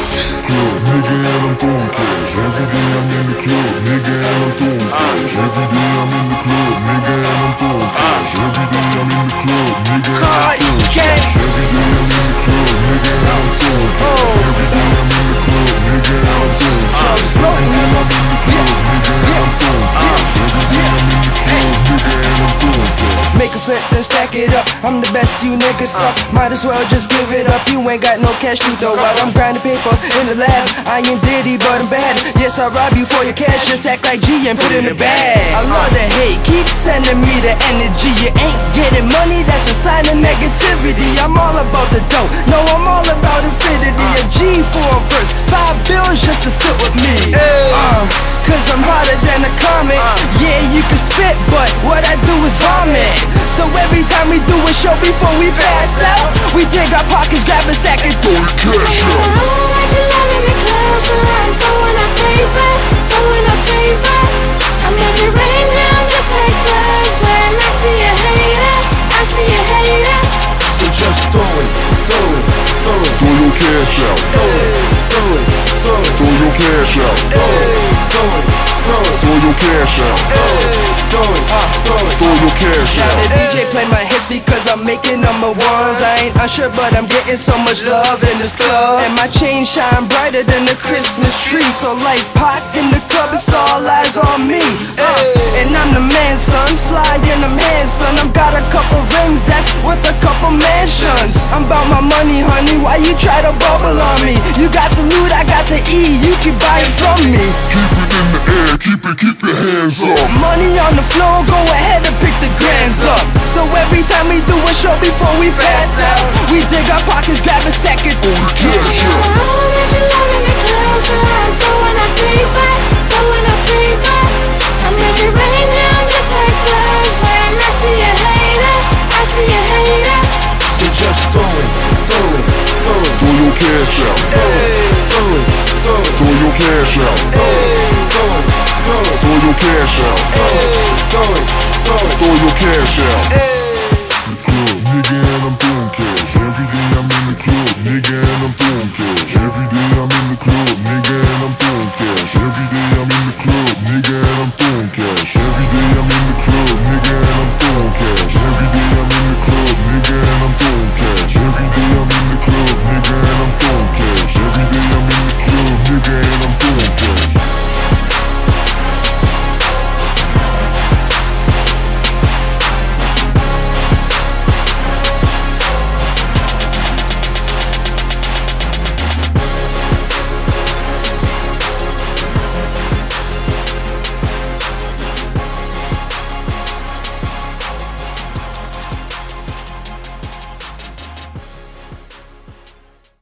Club, nigga, and I'm throwing cash. Every day I'm in the club, nigga, and I'm throwing cash. Every day I'm in the club, nigga, and I'm throwing cash. Every day I'm in the club, nigga, Make a flip, then stack it up. I'm the best, you niggas suck. Might as well just give it up. You ain't got no cash to throw out. I'm grinding paper in the lab. I ain't Diddy, but I'm bad. Yes, I rob you for your cash. Just act like G and put in the bag. I love the hate. Keep sending me the energy. You ain't getting money, that's a sign of negativity. I'm all about the dough. No, I'm all about infinity. A G for a verse. Five bills just to sit with me. Uh, Cause I'm harder than a comet. Yeah, you can spit, but what I do is vomit. So every time we do a show before we pass out, we dig our pockets, grab a stack and do Cash out. So just throw it, throw it, throw it, Throw your cash out. throw it, throw it, throw it, Throw your cash out. throw it, throw it, Throw it Throw your cash out. throw it, throw it. Throw it Throw your cash out. Because I'm making number ones. I ain't Usher, but I'm getting so much love in this club. And my chain shine brighter than the Christmas tree. So like Pac in the club, it's all eyes on me. Uh, and I'm the man, son, fly in hands, son. I'm got a couple rings that's worth a couple mansions. I'm about my money, honey. Why you try to bubble on me? You got the loot, I got the E. You can buy it from me. Keep it in the air. Keep it, keep your hands up. Money on the floor, go ahead every time we do a show before we pass out, we dig our pockets, grab a stack and Throw your cash out. So just throw it, throw it, throw it, Throw your cash out. throw it, throw it, Throw your cash out. throw it, throw it, Throw your cash out. throw it, throw it. Throw your cash out.